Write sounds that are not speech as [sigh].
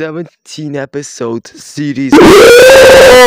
17 episode series. [laughs] [laughs]